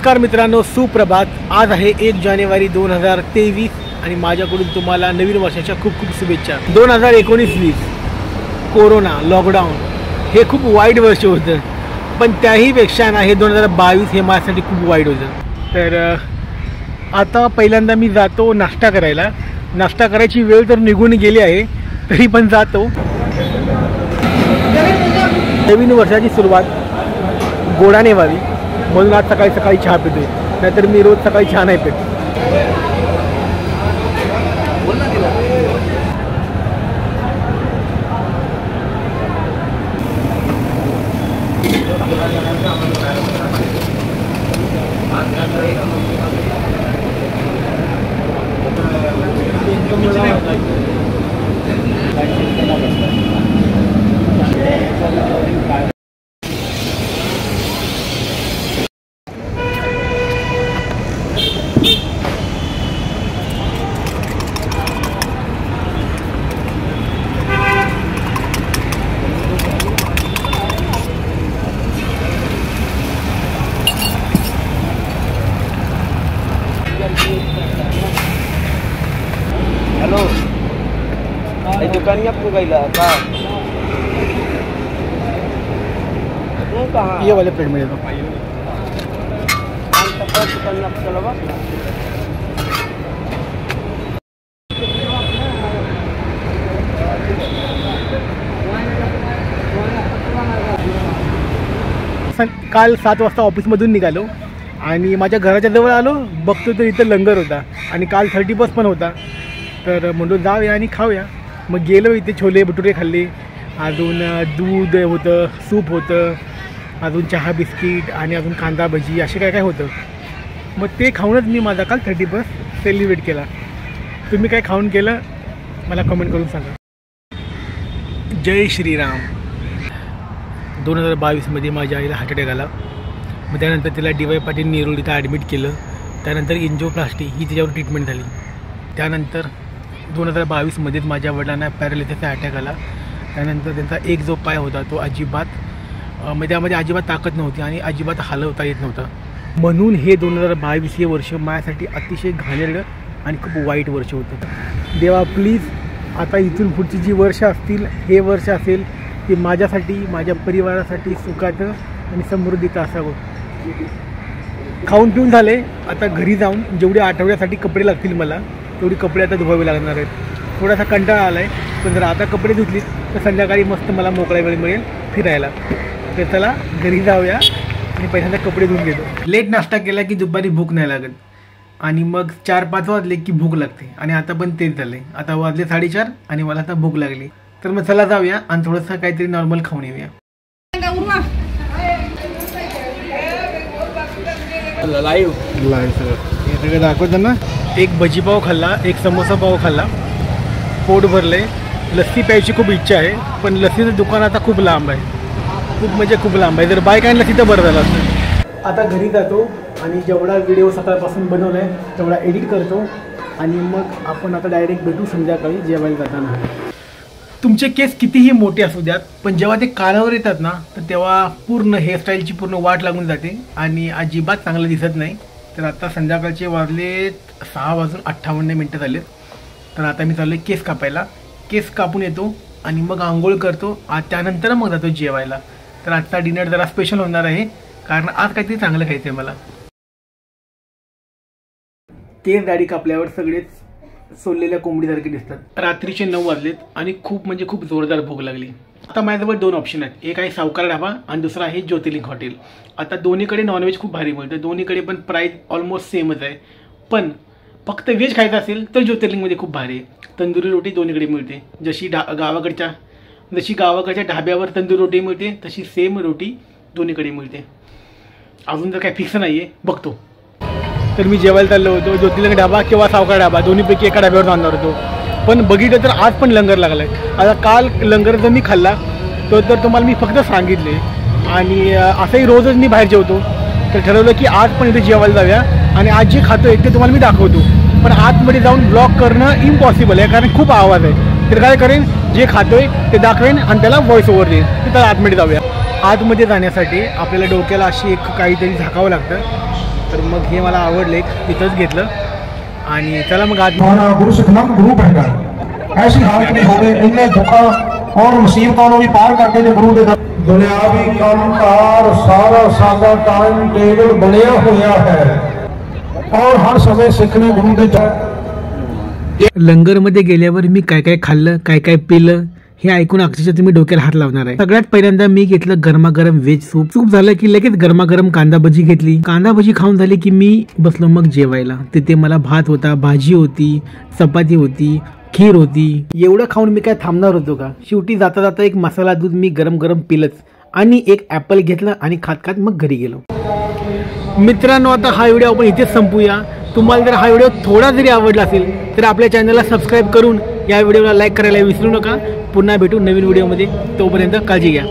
नमस्कार मित्रांनो सुप्रभात. आज आहे एक जानेवारी दोन हजार तेवीस आणि माझ्याकडून तुम्हाला नवीन वर्षाच्या खूप खूप शुभेच्छा. दोन हजार एकोणीस वीस कोरोना लॉकडाऊन हे खूप वाईट वर्ष होतं. पण त्याहीपेक्षा ना हे दोन हजार बावीस हे माझ्यासाठी खूप वाईट होतं. तर आता पहिल्यांदा मी जातो नाश्ता करायला. नाश्ता करायची वेळ तर निघून गेली आहे तरी पण जातो. नवीन वर्षाची सुरुवात गोडाने व्हावी. म्हणून आज सकाळी सकाळी चहा पितोय. नाहीतर मी रोज सकाळी चहा नाही पितो. दुकान या तू गायला का कहा ये वाले प्लेट में काल सात वाजता ऑफिसमधून निघालो आणि माझ्या घराच्या जवळ आलो. बघतो तर इथं लंगर होता आणि काल थर्टी बस पण होता. तर म्हणलो जाऊया आणि खाऊया. मग गेलो इथे छोले भटुरे खाल्ले. अजून दूध होतं सूप होतं अजून चहा बिस्किट आणि अजून कांदा भजी असे काय काय होतं. मग ते खाऊनच मी माझा काल थर्टी बस सेलिब्रेट केला. तुम्ही काय खाऊन केलं मला कमेंट करून सांगा. जय श्रीराम. दोन हजार बावीसमध्ये माझ्या आईला हार्ट अटॅक आला. मग त्यानंतर तिला डी वाय पाटील नेरूळ इथं ॲडमिट केलं. त्यानंतर इंजिओप्लास्टी ही तिच्यावर ट्रीटमेंट झाली. त्यानंतर दोन हजार बावीसमध्येच माझ्या वडिलांना पॅरालिसिसचा अटॅक आला. त्यानंतर त्यांचा एक जो पाय होता तो अजिबात म्हणजे त्यामध्ये अजिबात ताकद नव्हती आणि अजिबात हलवता येत नव्हतं. म्हणून हे दोन हजार बावीस हे वर्ष माझ्यासाठी अतिशय घाणेरडं आणि खूप वाईट वर्ष होतं. देवा प्लीज आता इथून पुढची जी वर्ष असतील हे वर्ष असेल ते माझ्यासाठी माझ्या परिवारासाठी सुखाचं आणि समृद्धीचं असावं. खाऊन पिऊन झाले आता घरी जाऊन जेवढे आठवड्यासाठी कपडे लागतील मला तेवढे कपडे आता धुवावे लागणार आहेत. थोडासा कंटाळा आला आहे पण जर आता कपडे धुतलीत तर संध्याकाळी मस्त मला मोकळा वेळ मिळेल फिरायला. तर चला घरी जाऊया आणि पहिल्यांदा कपडे धुवून घेतो. लेट नाश्ता केला की दुपारी भूक नाही लागत. आणि मग चार पाच वाजले की भूक लागते. आणि आता पण तेच झालं आहे आता वाजले साडेचार आणि मला आता भूक लागली. तर मग चला जाऊया आणि थोडंसं काहीतरी नॉर्मल खाऊन येऊया. लाईव्ह हे सगळं दाखवतं ना? एक भजीपाव खाल्ला एक समोसा पाव खाल्ला. पोट भरले लस्सी प्यायची खूप इच्छा आहे पण लस्सीचं दुकान आता खूप लांब आहे. खूप म्हणजे खूप लांब आहे. जर बाईक आणलं तिथं बरं झालं असतं. आता घरी जातो आणि जेवढा व्हिडिओ सकाळपासून बनवला आहे तेवढा एडिट करतो आणि मग आपण आता डायरेक्ट भेटू संध्याकाळी जेवायला जाताना. तुमचे केस कितीही मोठे असू द्यात पण जेव्हा ते कानावर येतात ना तर तेव्हा पूर्ण हेअरस्टाईलची पूर्ण वाट लागून जाते आणि अजिबात चांगलं दिसत नाही. तर आता संध्याकाळचे वाजलेत सहा वाजून अठ्ठावन्न मिनटं झालेत. तर आता मी चाललो केस कापायला. केस कापून येतो आणि मग आंघोळ करतो. आ त्यानंतर मग जातो जेवायला. तर आजचा डिनर जरा स्पेशल होणार आहे. कारण आज काहीतरी चांगलं खायचं आहे मला. केस दाढी कापल्यावर सगळेच सोललेल्या कोंबडीसारखे दिसतात. रात्रीचे नऊ वाजलेत आणि खूप म्हणजे खूप जोरदार भूक लागली. आता माझ्याजवळ दोन ऑप्शन आहेत. एक आहे सावकार ढाबा आणि दुसरा आहे ज्योतिर्लिंग हॉटेल. आता दोन्हीकडे नॉनव्हेज खूप भारी मिळतं दोन्हीकडे पण प्राईस ऑलमोस्ट सेमच आहे. पण फक्त व्हेज खायचं असेल तर ज्योतिर्लिंगमध्ये खूप भारी आहे. तंदुरी रोटी दोन्हीकडे मिळते. जशी डा गावाकडच्या जशी गावाकडच्या ढाब्यावर तंदुरी रोटी मिळते तशी सेम रोटी दोन्हीकडे मिळते. अजून तर काही फिक्स नाही आहे बघतो. तर मी जेवायला चाललो होतो. ज्योतिलिंग ढाबा किंवा सावकार ढाबा दोन्हीपैकी एका ढाब्यावर जाणार होतो. पण बघितलं तर आज पण लंगर लागला आहे आता काल लंगर जर मी खाल्ला तो तर तुम्हाला मी फक्त सांगितले. आणि असंही रोजच मी बाहेर जेवतो. तर ठरवलं की आज पण इथे जेवायला जाऊया. आणि आज जे खातो आहे ते तुम्हाला मी दाखवतो. पण आतमध्ये जाऊन ब्लॉक करणं इम्पॉसिबल आहे कारण खूप आवाज आहे. तर काय करेन जे खातो आहे ते दाखवेन आणि त्याला व्हॉइस ओव्हर देईन. तर त्याला आतमध्ये जाऊया. आतमध्ये जाण्यासाठी आपल्याला डोक्याला अशी एक काहीतरी झाकावं लागतं. तर मग हे मला आवडले तिथंच घेतलं. आणि त्याला मग आज गुरु है ऐसी हालत में होवे इनने धोखा और मुसीबतों भी पार करके जो गुरु दे दुनियावी कामकार सारा सादा टाइम टेबल बनया हुआ है। और हर समय सीखने गुरु लंगरमध्ये गेल्यावर मी काय काय खाल्लं काय काय पिलं हे ऐकून अक्षरशः तुम्ही डोक्याला हात लावणार आहे. सगळ्यात पहिल्यांदा मी घेतलं गरमागरम व्हेज सूप. सूप झालं की लगेच गरमागरम कांदा भजी घेतली. कांदा भजी खाऊन झाली की मी बसलो मग जेवायला. तिथे मला भात होता भाजी होती चपाती होती खीर होती. एवढं खाऊन मी काय थांबणार होतो का? शेवटी जाता जाता एक मसाला दूध मी गरम गरम पिलंच आणि एक ॲपल घेतलं आणि खात खात मग घरी गेलो. मित्रांनो आता हा व्हिडिओ आपण इथेच संपूया. तुम्हाला जर हा व्हिडिओ थोडा जरी आवडला असेल तर आपल्या चॅनलला सबस्क्राईब करून या व्हिडिओला लाईक करायला विसरू नका. पुन्हा भेटू नवीन व्हिडिओमध्ये. तोपर्यंत काळजी घ्या.